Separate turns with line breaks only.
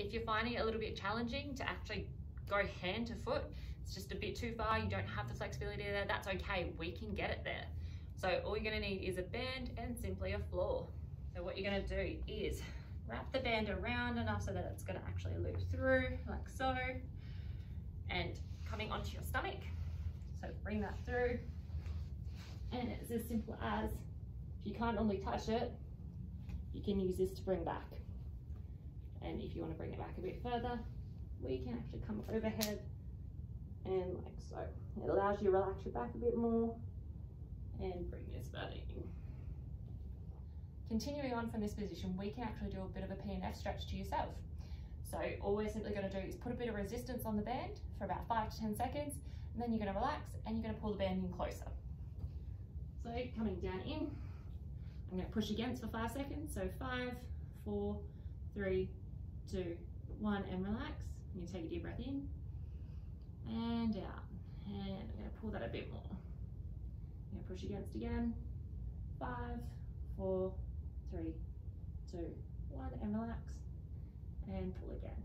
If you're finding it a little bit challenging to actually go hand to foot, it's just a bit too far, you don't have the flexibility there, that's okay, we can get it there. So all you're gonna need is a band and simply a floor. So what you're gonna do is wrap the band around enough so that it's gonna actually loop through like so and coming onto your stomach. So bring that through and it's as simple as if you can't normally touch it, you can use this to bring back. And if you want to bring it back a bit further, we can actually come overhead and like so. It allows you to relax your back a bit more and bring this further in. Continuing on from this position, we can actually do a bit of a PNF stretch to yourself. So all we're simply going to do is put a bit of resistance on the band for about five to 10 seconds, and then you're going to relax and you're going to pull the band in closer. So coming down in, I'm going to push against for five seconds. So five, four, three, two, one, and relax. You take a deep breath in and out. And I'm going to pull that a bit more. I'm to push against again. Five, four, three, two, one, and relax. And pull again.